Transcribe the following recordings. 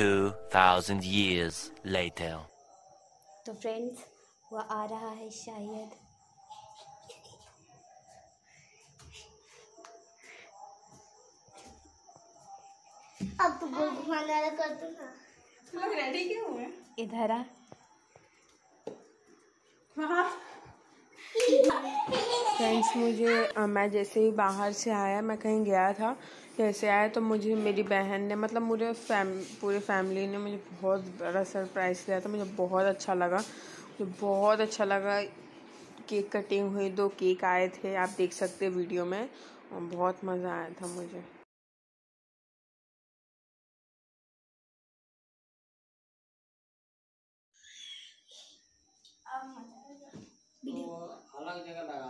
2000 years later. तो friends वो आ रहा है शायद। अब तो गोल घुमाने वाला कर दो ना। रेडी क्यों हुए? इधर आ। वहाँ फ्रेंड्स मुझे मैं जैसे ही बाहर से आया मैं कहीं गया था जैसे आया तो मुझे मेरी बहन ने मतलब मुझे फैम पूरी फैमिली ने मुझे बहुत बड़ा सरप्राइज़ दिया था मुझे बहुत अच्छा लगा मुझे बहुत अच्छा लगा। केक कटिंग हुई दो केक आए थे आप देख सकते हैं वीडियो में और बहुत मज़ा आया था मुझे। अलग जगह लगा।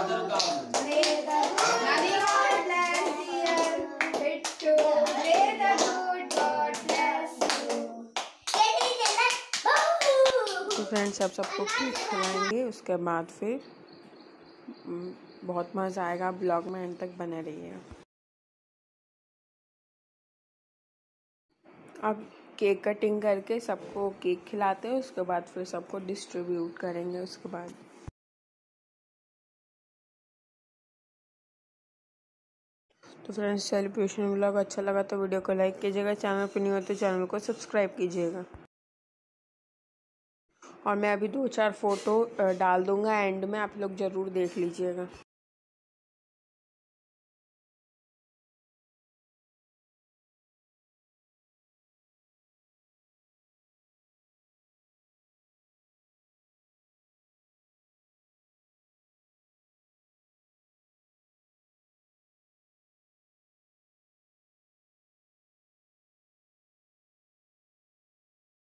यू तो फ्रेंड्स आप सबको केक खिलाएँगे। उसके बाद फिर हम्म, बहुत मज़ा आएगा। ब्लॉग में एंड तक बने रहिएगा अब केक कटिंग करके सबको केक खिलाते हैं। उसके बाद फिर सबको डिस्ट्रीब्यूट करेंगे। उसके बाद तो फ्रेंड्स सेलिब्रेशन ब्लॉग अच्छा लगा तो वीडियो को लाइक कीजिएगा, चैनल पर नहीं हो तो चैनल को सब्सक्राइब कीजिएगा। और मैं अभी दो चार फ़ोटो डाल दूँगा एंड में आप लोग ज़रूर देख लीजिएगा।